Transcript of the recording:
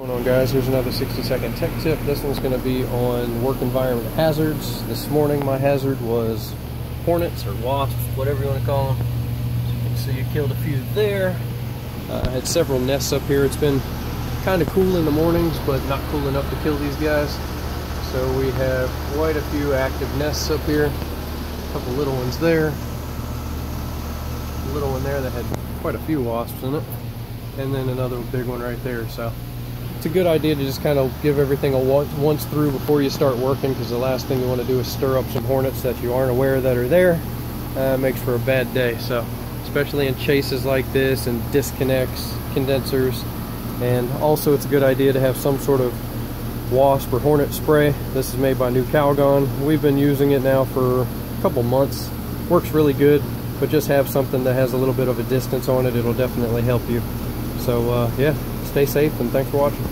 going on guys? Here's another 60 second tech tip. This one's going to be on work environment hazards. This morning my hazard was hornets or wasps whatever you want to call them so you killed a few there. Uh, I had several nests up here. It's been kind of cool in the mornings but not cool enough to kill these guys. So we have quite a few active nests up here. A couple little ones there. A little one there that had quite a few wasps in it. And then another big one right there so it's a good idea to just kind of give everything a once through before you start working because the last thing you want to do is stir up some hornets that you aren't aware that are there. Uh, makes for a bad day. So, especially in chases like this and disconnects, condensers, and also it's a good idea to have some sort of wasp or hornet spray. This is made by Nu-Calgon. We've been using it now for a couple months. Works really good, but just have something that has a little bit of a distance on it. It'll definitely help you. So uh, yeah, stay safe and thanks for watching.